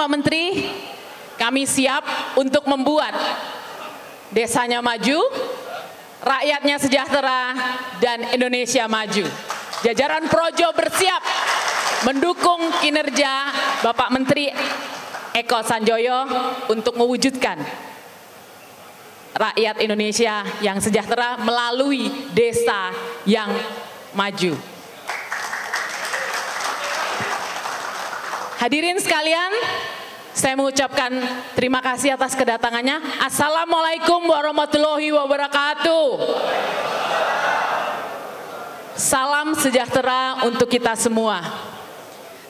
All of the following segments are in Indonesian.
Pak Menteri. Kami siap untuk membuat desanya maju, rakyatnya sejahtera, dan Indonesia maju. Jajaran Projo bersiap mendukung kinerja Bapak Menteri Eko Sanjoyo untuk mewujudkan rakyat Indonesia yang sejahtera melalui desa yang maju. Hadirin sekalian, saya mengucapkan terima kasih atas kedatangannya. Assalamualaikum warahmatullahi wabarakatuh. Salam sejahtera untuk kita semua.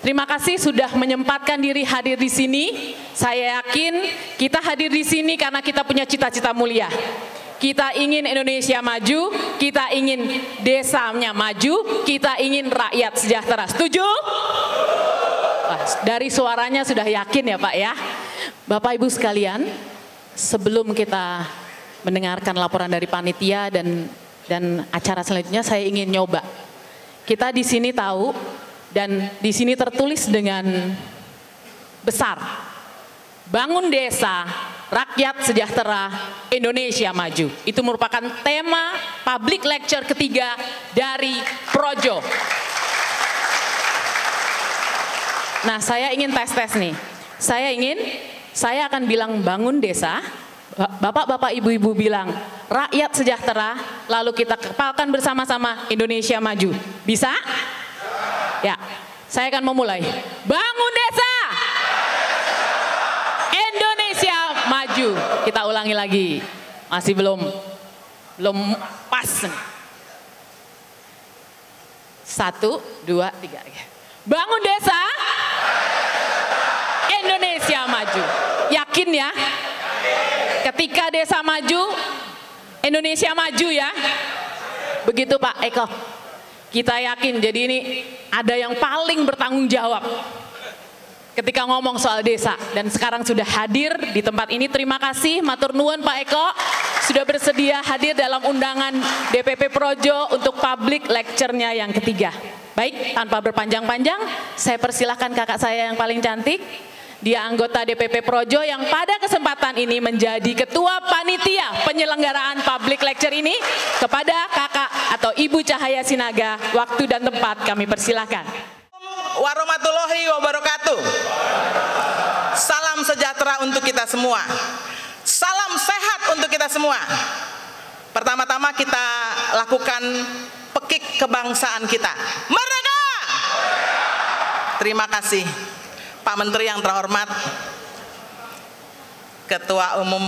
Terima kasih sudah menyempatkan diri hadir di sini. Saya yakin kita hadir di sini karena kita punya cita-cita mulia. Kita ingin Indonesia maju, kita ingin desanya maju, kita ingin rakyat sejahtera. Setuju? Dari suaranya sudah yakin ya Pak ya. Bapak Ibu sekalian, sebelum kita mendengarkan laporan dari panitia dan dan acara selanjutnya saya ingin nyoba. Kita di sini tahu dan di sini tertulis dengan besar. Bangun desa, rakyat sejahtera, Indonesia maju. Itu merupakan tema public lecture ketiga dari Projo. Nah, saya ingin tes-tes nih. Saya ingin, saya akan bilang bangun desa, Bapak-bapak, ibu-ibu bilang rakyat sejahtera, lalu kita kepalkan bersama-sama Indonesia maju. Bisa? Ya, saya akan memulai. Bangun desa! Indonesia maju. Kita ulangi lagi. Masih belum belum pas. Satu, dua, tiga. Bangun desa! Indonesia maju. Yakin ya? Ketika desa maju, Indonesia maju ya. Begitu Pak Eko. Kita yakin jadi ini ada yang paling bertanggung jawab ketika ngomong soal desa dan sekarang sudah hadir di tempat ini. Terima kasih matur nuwun Pak Eko sudah bersedia hadir dalam undangan DPP Projo untuk public lecture-nya yang ketiga. Baik, tanpa berpanjang-panjang, saya persilahkan kakak saya yang paling cantik, dia anggota DPP Projo yang pada kesempatan ini menjadi ketua panitia penyelenggaraan public lecture ini kepada kakak atau Ibu Cahaya Sinaga. Waktu dan tempat kami persilahkan. Warahmatullahi wabarakatuh. Salam sejahtera untuk kita semua. Salam sehat untuk kita semua. Pertama-tama kita lakukan pekik kebangsaan kita. Merdeka! Terima kasih. Pak Menteri yang terhormat, Ketua Umum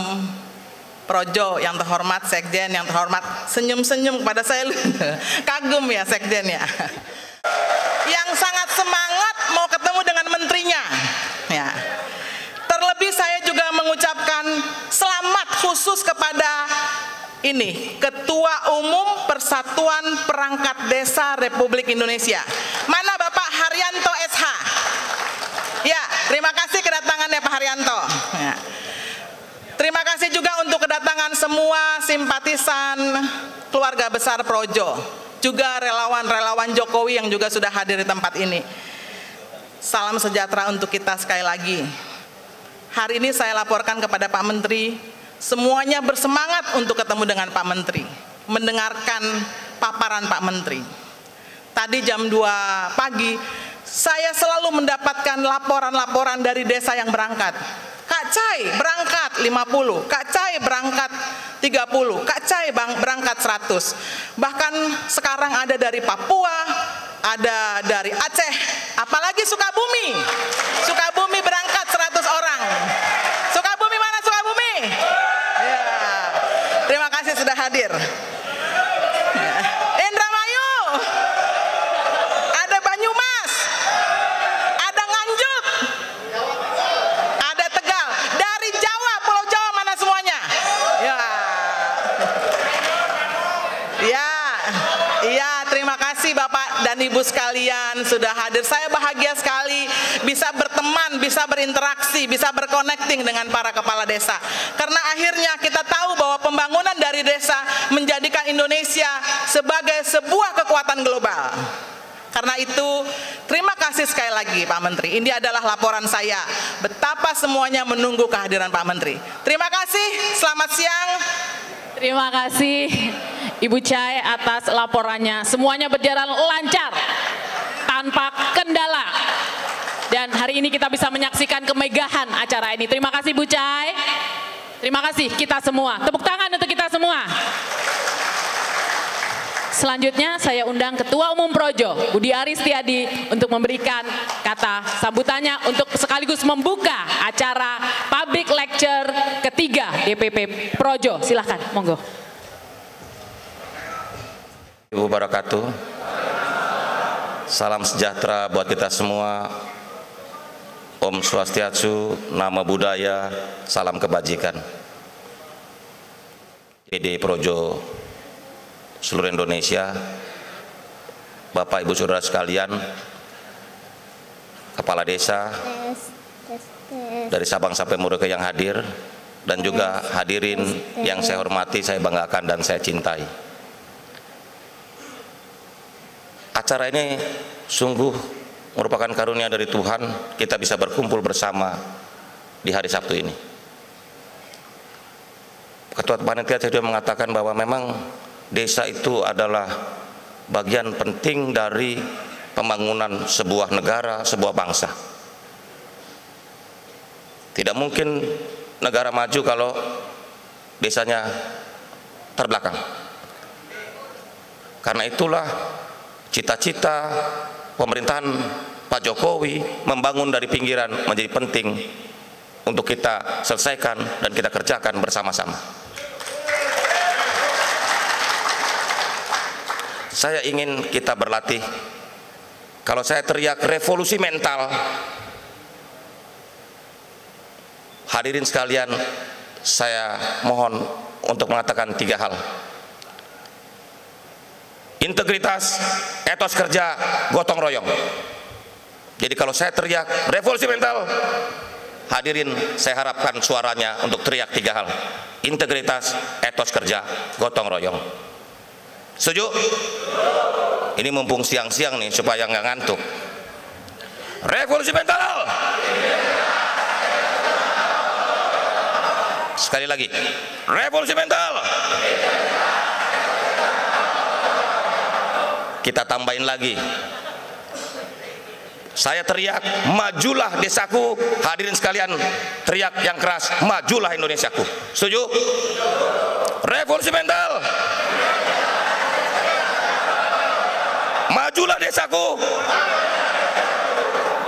Projo yang terhormat, Sekjen yang terhormat, senyum-senyum kepada saya, kagum ya Sekjen ya. Yang sangat semangat mau ketemu dengan menterinya. Ya. Terlebih saya juga mengucapkan selamat khusus kepada ini Ketua Umum Persatuan Perangkat Desa Republik Indonesia. Mana Bapak Haryanto SH? Ya, terima kasih kedatangannya Pak Haryanto. Ya. Terima kasih juga untuk kedatangan semua simpatisan keluarga besar Projo, juga relawan-relawan Jokowi yang juga sudah hadir di tempat ini. Salam sejahtera untuk kita sekali lagi. Hari ini saya laporkan kepada Pak Menteri, semuanya bersemangat untuk ketemu dengan Pak Menteri, mendengarkan paparan Pak Menteri. Tadi jam 2 pagi saya selalu mendapatkan laporan-laporan dari desa yang berangkat. Kak Cai berangkat 50, Kak Cai berangkat 30, Kak Cai berangkat 100. Bahkan sekarang ada dari Papua, ada dari Aceh, apalagi Sukabumi. Sukabumi berangkat 100 orang. Sukabumi mana Sukabumi? Ya. Terima kasih sudah hadir. Sudah hadir. Saya bahagia sekali bisa berteman, bisa berinteraksi, bisa berconnecting dengan para kepala desa. Karena akhirnya kita tahu bahwa pembangunan dari desa menjadikan Indonesia sebagai sebuah kekuatan global. Karena itu, terima kasih sekali lagi Pak Menteri. Ini adalah laporan saya betapa semuanya menunggu kehadiran Pak Menteri. Terima kasih, selamat siang. Terima kasih Ibu Cai atas laporannya. Semuanya berjalan lancar tanpa kendala. Dan hari ini kita bisa menyaksikan kemegahan acara ini. Terima kasih Bu Cai. Terima kasih kita semua. Tepuk tangan untuk kita semua. Selanjutnya saya undang Ketua Umum Projo, Budi Aristiadi untuk memberikan kata sambutannya untuk sekaligus membuka acara public lecture ketiga DPP Projo. Silahkan, monggo. Ibu Barakatuh. Salam sejahtera buat kita semua. Om Swastiastu, nama budaya, salam kebajikan. PD Projo seluruh Indonesia, Bapak Ibu Saudara sekalian, Kepala Desa, dari Sabang sampai Merauke yang hadir, dan juga hadirin yang saya hormati, saya banggakan dan saya cintai. Acara ini sungguh merupakan karunia dari Tuhan, kita bisa berkumpul bersama di hari Sabtu ini. Ketua Panitia sudah mengatakan bahwa memang desa itu adalah bagian penting dari pembangunan sebuah negara, sebuah bangsa. Tidak mungkin negara maju kalau desanya terbelakang. Karena itulah cita-cita pemerintahan Pak Jokowi membangun dari pinggiran menjadi penting untuk kita selesaikan dan kita kerjakan bersama-sama. saya ingin kita berlatih. Kalau saya teriak revolusi mental, hadirin sekalian, saya mohon untuk mengatakan tiga hal. Integritas, etos kerja, gotong royong. Jadi kalau saya teriak revolusi mental, hadirin saya harapkan suaranya untuk teriak tiga hal. Integritas, etos kerja, gotong royong. Setuju? Ini mumpung siang-siang nih supaya nggak ngantuk. Revolusi mental. Sekali lagi, revolusi mental. Kita tambahin lagi. Saya teriak, majulah desaku. Hadirin sekalian, teriak yang keras, majulah Indonesiaku. Setuju? Revolusi mental. majulah desaku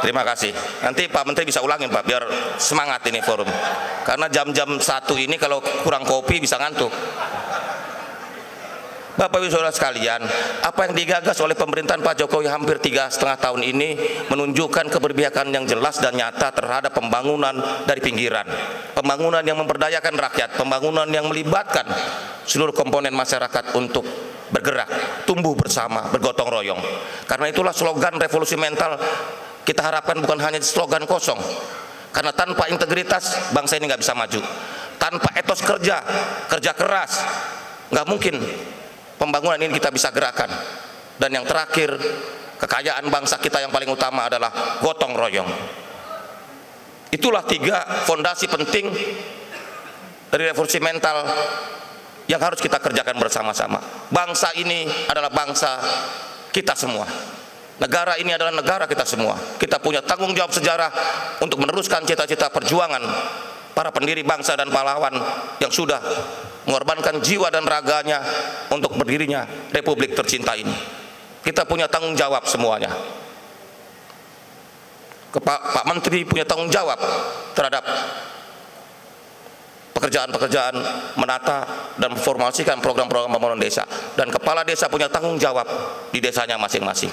terima kasih nanti Pak Menteri bisa ulangin Pak biar semangat ini forum karena jam-jam satu ini kalau kurang kopi bisa ngantuk Bapak Ibu Saudara sekalian, apa yang digagas oleh pemerintahan Pak Jokowi hampir tiga setengah tahun ini menunjukkan keberpihakan yang jelas dan nyata terhadap pembangunan dari pinggiran, pembangunan yang memperdayakan rakyat, pembangunan yang melibatkan seluruh komponen masyarakat untuk bergerak, tumbuh bersama, bergotong royong. Karena itulah slogan revolusi mental kita harapkan bukan hanya slogan kosong. Karena tanpa integritas bangsa ini nggak bisa maju. Tanpa etos kerja, kerja keras, nggak mungkin pembangunan ini kita bisa gerakan. Dan yang terakhir, kekayaan bangsa kita yang paling utama adalah gotong royong. Itulah tiga fondasi penting dari revolusi mental yang harus kita kerjakan bersama-sama. Bangsa ini adalah bangsa kita semua. Negara ini adalah negara kita semua. Kita punya tanggung jawab sejarah untuk meneruskan cita-cita perjuangan para pendiri bangsa dan pahlawan yang sudah mengorbankan jiwa dan raganya untuk berdirinya Republik tercinta ini. Kita punya tanggung jawab semuanya. Pak, Pak Menteri punya tanggung jawab terhadap pekerjaan-pekerjaan menata dan memformasikan program-program pembangunan desa dan kepala desa punya tanggung jawab di desanya masing-masing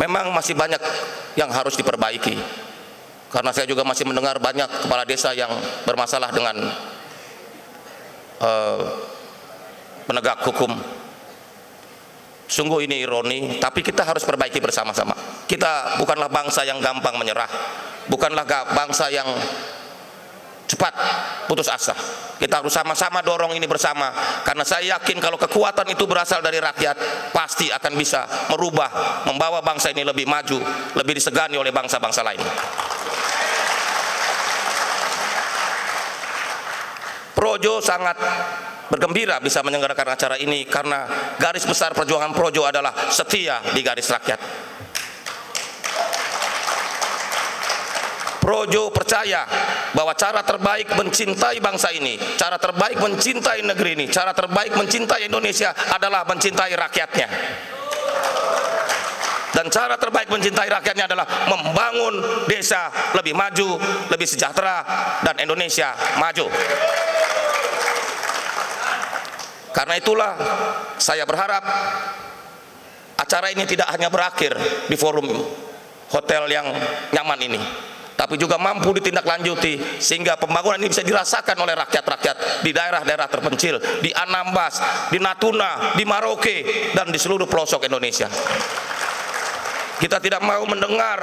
memang masih banyak yang harus diperbaiki karena saya juga masih mendengar banyak kepala desa yang bermasalah dengan uh, penegak hukum sungguh ini ironi tapi kita harus perbaiki bersama-sama kita bukanlah bangsa yang gampang menyerah bukanlah bangsa yang cepat putus asa. Kita harus sama-sama dorong ini bersama karena saya yakin kalau kekuatan itu berasal dari rakyat pasti akan bisa merubah, membawa bangsa ini lebih maju, lebih disegani oleh bangsa-bangsa lain. Projo sangat bergembira bisa menyelenggarakan acara ini karena garis besar perjuangan Projo adalah setia di garis rakyat. Projo percaya bahwa cara terbaik mencintai bangsa ini, cara terbaik mencintai negeri ini, cara terbaik mencintai Indonesia adalah mencintai rakyatnya. Dan cara terbaik mencintai rakyatnya adalah membangun desa lebih maju, lebih sejahtera, dan Indonesia maju. Karena itulah saya berharap acara ini tidak hanya berakhir di forum hotel yang nyaman ini, tapi juga mampu ditindaklanjuti sehingga pembangunan ini bisa dirasakan oleh rakyat-rakyat di daerah-daerah terpencil, di Anambas, di Natuna, di Maroke, dan di seluruh pelosok Indonesia. Kita tidak mau mendengar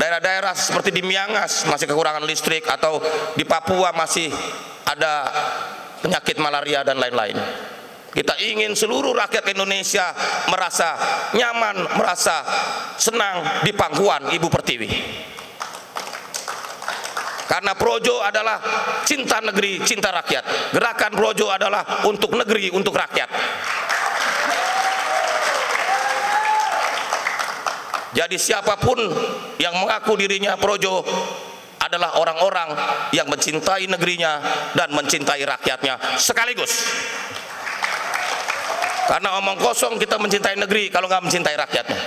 daerah-daerah seperti di Miangas masih kekurangan listrik atau di Papua masih ada penyakit malaria dan lain-lain. Kita ingin seluruh rakyat Indonesia merasa nyaman, merasa senang di pangkuan Ibu Pertiwi. Karena Projo adalah cinta negeri, cinta rakyat. Gerakan Projo adalah untuk negeri, untuk rakyat. Jadi siapa pun yang mengaku dirinya Projo adalah orang-orang yang mencintai negerinya dan mencintai rakyatnya sekaligus. Karena omong kosong kita mencintai negeri kalau nggak mencintai rakyatnya.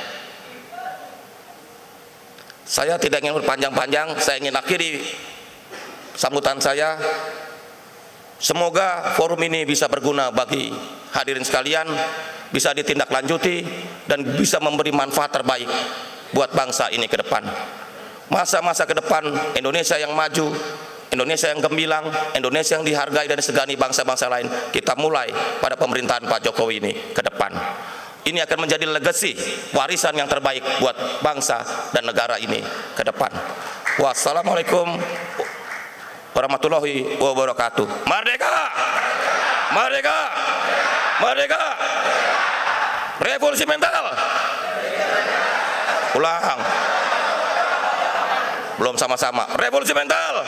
Saya tidak ingin berpanjang-panjang, saya ingin akhiri sambutan saya. Semoga forum ini bisa berguna bagi hadirin sekalian, bisa ditindaklanjuti dan bisa memberi manfaat terbaik buat bangsa ini ke depan. Masa-masa ke depan Indonesia yang maju Indonesia yang gemilang, Indonesia yang dihargai dan disegani bangsa-bangsa lain, kita mulai pada pemerintahan Pak Jokowi ini ke depan. Ini akan menjadi legasi, warisan yang terbaik buat bangsa dan negara ini ke depan. Wassalamualaikum warahmatullahi wabarakatuh. Merdeka! Merdeka! Merdeka! Revolusi mental! Ulang belum sama-sama revolusi mental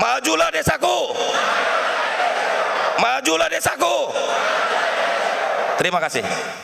majulah desaku. Majulah desaku. Terima kasih